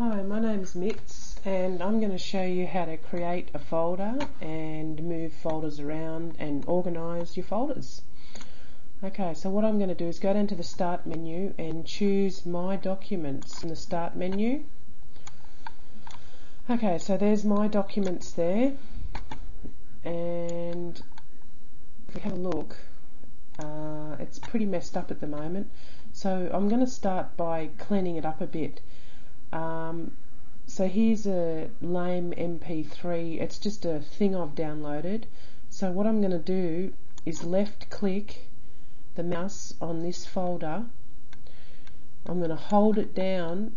Hi, my name's Mitz and I'm going to show you how to create a folder and move folders around and organise your folders. Okay, so what I'm going to do is go down to the Start menu and choose My Documents in the Start menu. Okay, so there's My Documents there and if we have a look, uh, it's pretty messed up at the moment. So I'm going to start by cleaning it up a bit. Um, so here's a lame MP3. It's just a thing I've downloaded. So what I'm going to do is left click the mouse on this folder. I'm going to hold it down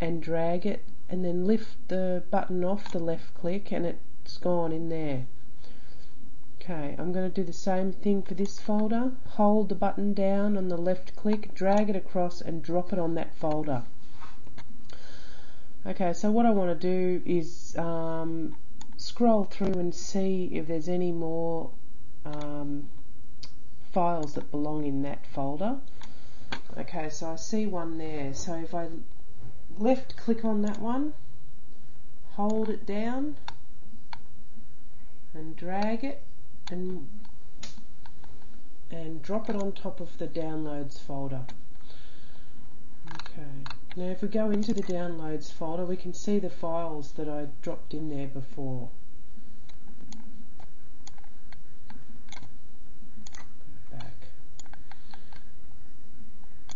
and drag it and then lift the button off the left click and it's gone in there. Okay, I'm going to do the same thing for this folder. Hold the button down on the left click, drag it across and drop it on that folder. Okay, so what I want to do is um, scroll through and see if there's any more um, files that belong in that folder. Okay, so I see one there. So if I left click on that one, hold it down and drag it and and drop it on top of the downloads folder. Now if we go into the downloads folder we can see the files that I dropped in there before.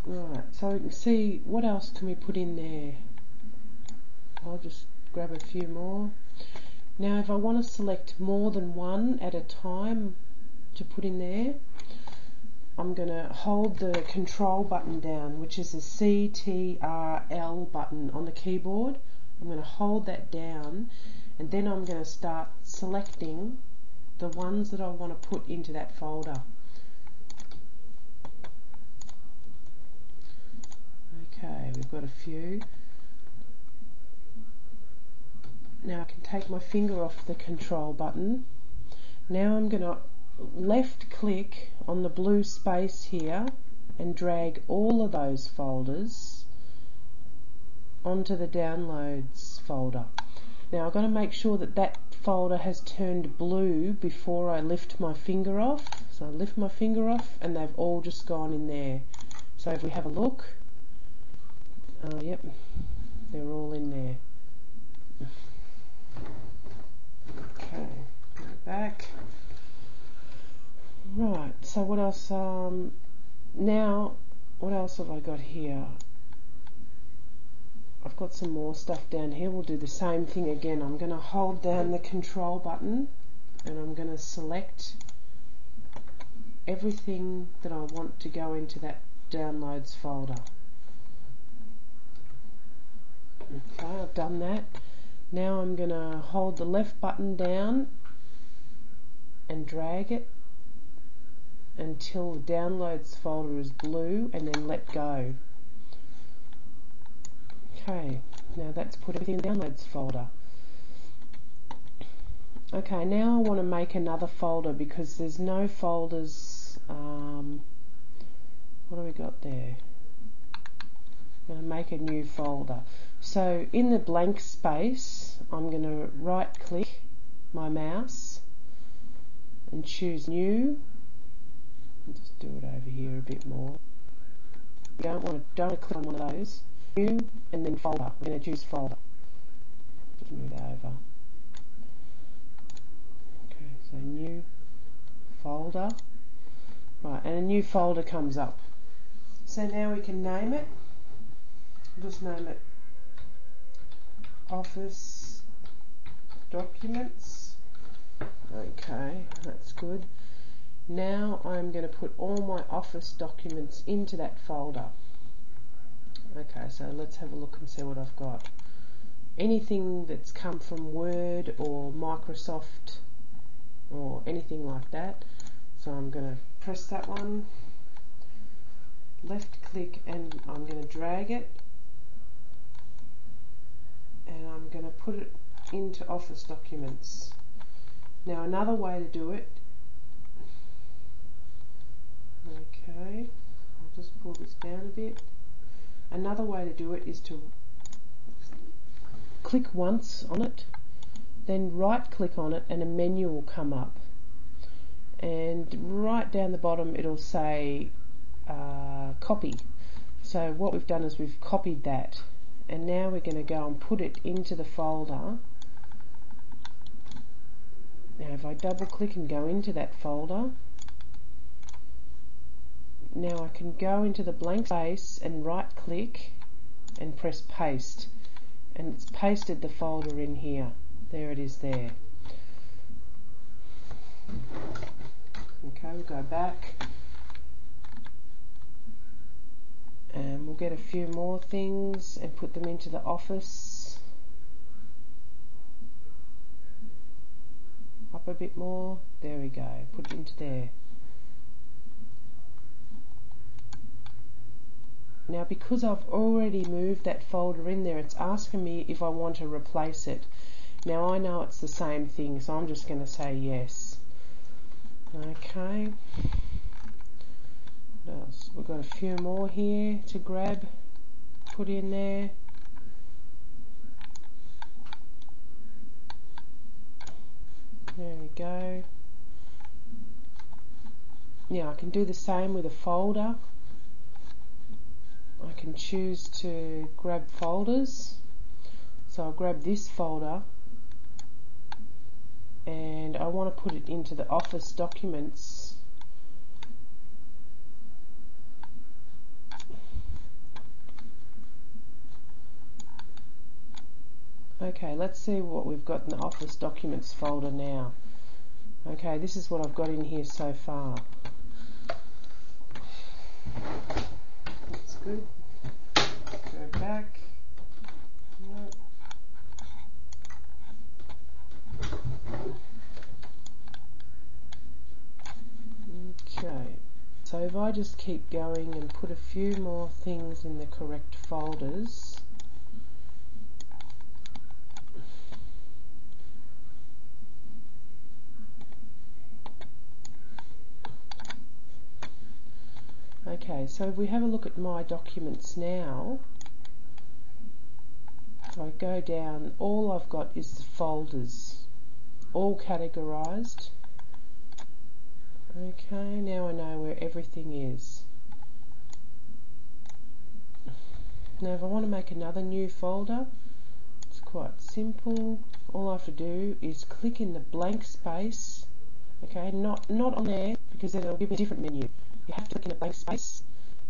Right, so we can see what else can we put in there. I'll just grab a few more. Now if I want to select more than one at a time to put in there, I'm going to hold the control button down, which is a CTRL button on the keyboard. I'm going to hold that down and then I'm going to start selecting the ones that I want to put into that folder. Okay, we've got a few. Now I can take my finger off the control button. Now I'm going to left click on the blue space here and drag all of those folders onto the downloads folder. Now I've got to make sure that that folder has turned blue before I lift my finger off. So I lift my finger off and they've all just gone in there. So if we have a look, uh, yep, they're all in there. Okay, back. Right, so what else? Um, now, what else have I got here? I've got some more stuff down here. We'll do the same thing again. I'm going to hold down the control button and I'm going to select everything that I want to go into that downloads folder. Okay, I've done that. Now I'm going to hold the left button down and drag it until the downloads folder is blue and then let go. Okay, now that's put everything in the downloads folder. Okay, now I want to make another folder because there's no folders. Um, what do we got there? I'm going to make a new folder. So in the blank space, I'm going to right click my mouse and choose new just do it over here a bit more. You don't want to don't click on one of those. New and then folder. We're going to choose folder. Just move over. Okay, so new folder. Right, and a new folder comes up. So now we can name it. just name it Office Documents. Okay, that's good. Now I'm going to put all my Office documents into that folder. Okay, so let's have a look and see what I've got. Anything that's come from Word or Microsoft or anything like that. So I'm going to press that one, left click and I'm going to drag it and I'm going to put it into Office documents. Now another way to do it Okay, I'll just pull this down a bit. Another way to do it is to click once on it, then right click on it and a menu will come up. And right down the bottom it'll say uh, copy. So what we've done is we've copied that and now we're going to go and put it into the folder. Now if I double click and go into that folder, now I can go into the blank space and right click and press paste and it's pasted the folder in here. There it is there. Okay, we'll go back and we'll get a few more things and put them into the office. Up a bit more. There we go. Put it into there. Now because I've already moved that folder in there, it's asking me if I want to replace it. Now I know it's the same thing, so I'm just going to say yes. Okay. What else? We've got a few more here to grab, put in there. There we go. Now I can do the same with a folder. I can choose to grab folders. So I'll grab this folder and I want to put it into the Office documents. Okay, let's see what we've got in the Office documents folder now. Okay, this is what I've got in here so far. Good. Go back. Okay, so if I just keep going and put a few more things in the correct folders, Okay, so if we have a look at my documents now, if I go down, all I've got is the folders, all categorized. Okay, now I know where everything is. Now if I want to make another new folder, it's quite simple. All I have to do is click in the blank space, okay, not, not on there, because then it'll give me a different menu you have to click in a blank space,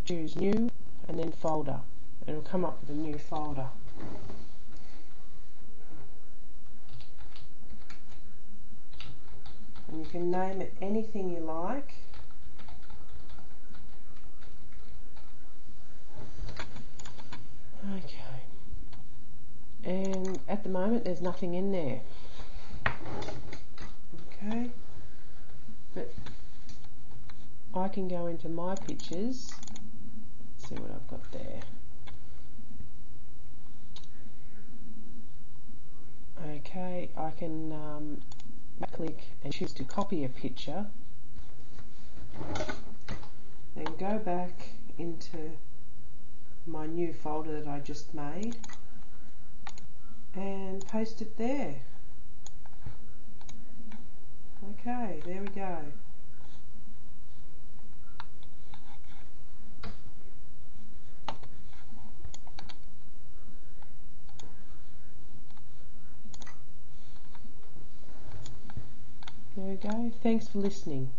choose new, and then folder. It'll come up with a new folder. And you can name it anything you like. Okay. And at the moment there's nothing in there. Okay. But I can go into my pictures, see what I've got there. Okay, I can um, click and choose to copy a picture, then go back into my new folder that I just made and paste it there. Okay, there we go. Go. Thanks for listening.